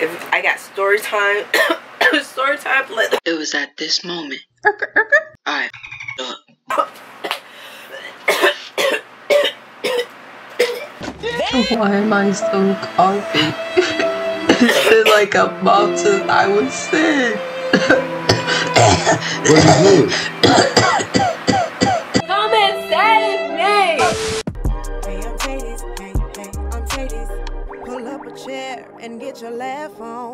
If I got story time, story time. Let It was at this moment. I Why am I so coffee? it's like a mountain I was sick. What you do? up a chair and get your laugh on.